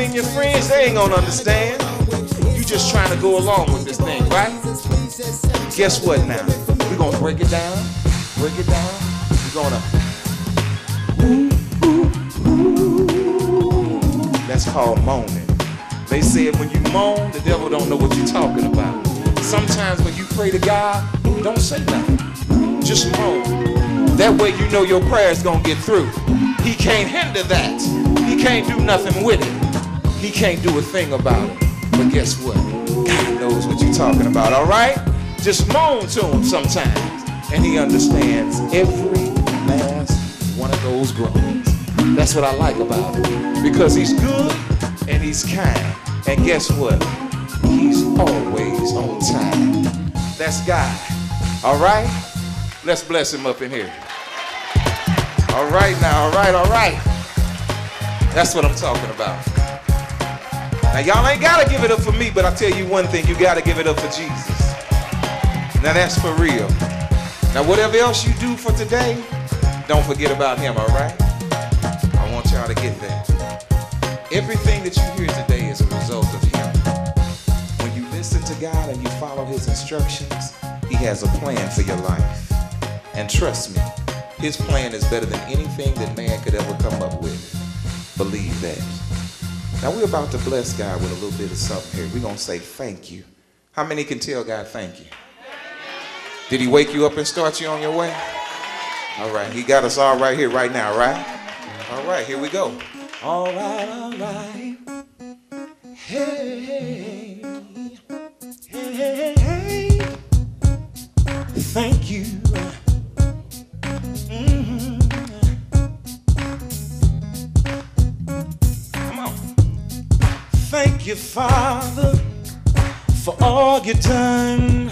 family and your friends, they ain't gonna understand. You just trying to go along with this thing, right? Guess what now? We're gonna break it down, break it down. We're gonna. That's called moaning. They said when you moan, the devil don't know what you're talking about. Sometimes when you pray to God, don't say nothing. Just moan. That way you know your prayer's gonna get through. He can't hinder that. He can't do nothing with it. He can't do a thing about it. But guess what? God knows what you're talking about, all right? Just moan to him sometimes. And he understands every last one of those groans. That's what I like about him. Because he's good and he's kind. And guess what? He's always on time. That's God. All right? Let's bless him up in here. All right now, all right, all right. That's what I'm talking about. Now y'all ain't gotta give it up for me, but I tell you one thing, you gotta give it up for Jesus. Now that's for real. Now whatever else you do for today, don't forget about him, all right? I want y'all to get that. Everything that you hear today is a result of him. When you listen to God and you follow his instructions, he has a plan for your life. And trust me, his plan is better than anything that man could ever come up with. Believe that. Now we're about to bless God with a little bit of something here. We're going to say thank you. How many can tell God thank you? Did he wake you up and start you on your way? All right, he got us all right here, right now, right? All right, here we go. All right, all right. Hey, hey, you, Father, for all you've done.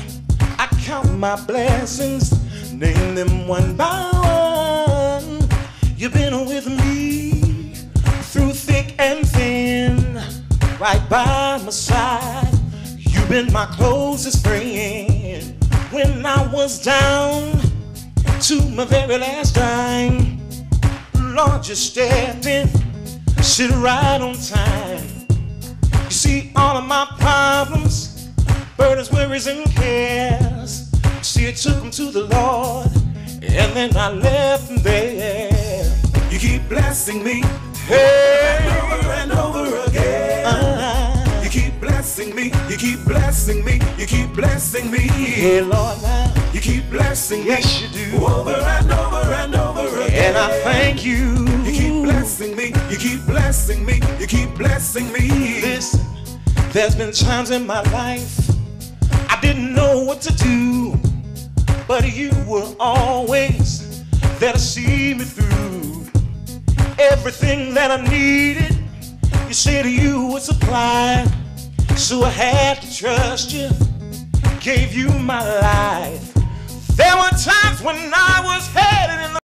I count my blessings, name them one by one. You've been with me through thick and thin, right by my side. You've been my closest friend when I was down to my very last dime. Lord, you stepped in, sit right on time. See all of my problems, burdens, worries, and cares. See, I took them to the Lord, and then I left them there. You keep blessing me, hey, over and over again. Uh, you keep blessing me, you keep blessing me, you keep blessing me. Hey, Lord, now. You keep blessing me, yes, you do, over and over and over again. And I thank you. You keep blessing me, you keep blessing me, you keep blessing me. There's been times in my life I didn't know what to do, but you were always there to see me through. Everything that I needed, you said you would supply. So I had to trust you, gave you my life. There were times when I was headed in the